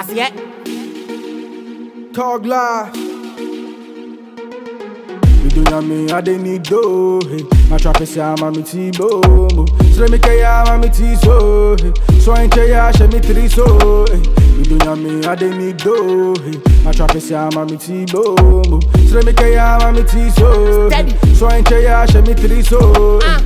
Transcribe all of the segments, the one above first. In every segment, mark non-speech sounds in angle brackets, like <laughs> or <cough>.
aseɛ Talk live. Me do ya me, I need do. My trap is ya, mami ti bomo. Sre me ke ya, mami ti so. So ain't ya, she me three so. Me do ya me, I need do. My trap is ya, mami ti bomo. Sre me ke ya, mami ti so. So ain't ya, she me three so. Ah,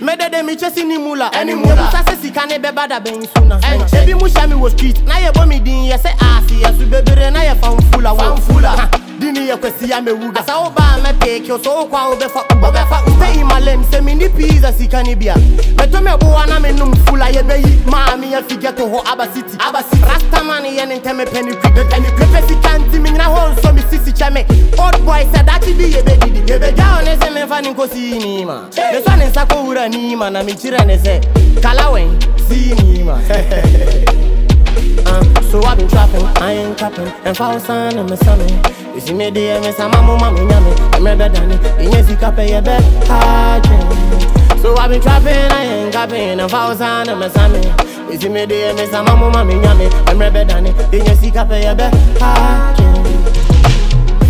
medede mekyɛ ni mula Ɛne mula. Yɛbusa bad at being bɛba da bɛnsu na Ɛnkyɛ. ebi mu hyɛ me wɔ street na yɛbɔ <laughs> me din yɛ sɛ aase yɛso bebree na yɛfa mfula Famfula. dini yɛ kwasi mewuga asa wobaa mɛpeke so wokɔ a wobɛfa wobɛfa my lane. Sɛ meni pizza sika ne bia mɛtɔ me boa na menom fula yɛbɛyi maa meyɛ figɛ to hɔ aba city. Aba city. Rastaman yɛ ne ntɛme pɛne kwi mepɛ sika nti menyina hɔ nsɔ me sisi kyɛ me old boy sɛ dakye bi yɛbɛdidi yɛbɛgya jao ne sɛ memfa ne nkɔsii nima mesɔ ne nsa kɔwura nima na mekyerɛ ne sɛ kala wɛn sii nima Uh, <laughs> so I've been trapping, I ain't capping, and for sign and me sammy. You see me there, me sama mama me nyame, I'm better than it. In your sika pay your bed, So I've been trapping, I ain't capping, and for sign and me sammy. You see me there, me sama mama me nyame, I'm better than it. In your sika pay your bed,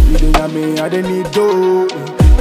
Me do I dey need do.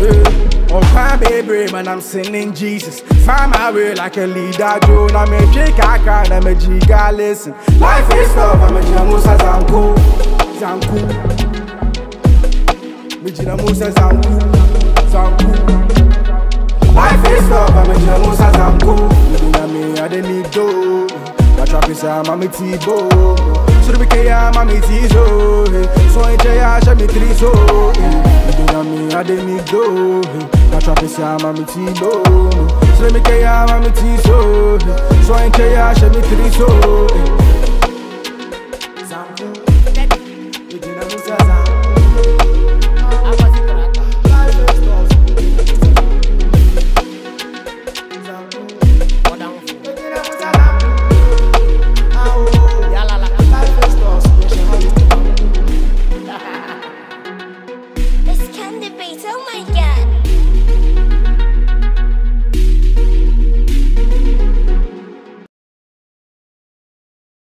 Yeah. On fine baby, man, I'm singing Jesus. Find my way like a leader, Joe. I'm a chick, I can't, I'm a giga, listen. Life is tough, I'm a jamusa zanku. Zanku. Me jina musa zanku. Zanku. Life is tough, I'm a jamusa zanku. Me do me, I dey need do. My trap is a mami tibo. So the weekend, yeah, mami tizo. So ain't ya, she me three so. Me na me, I dey need do. My trap is a mami tibo. So the weekend, yeah, mami tizo. So I ain't ya, she me three so.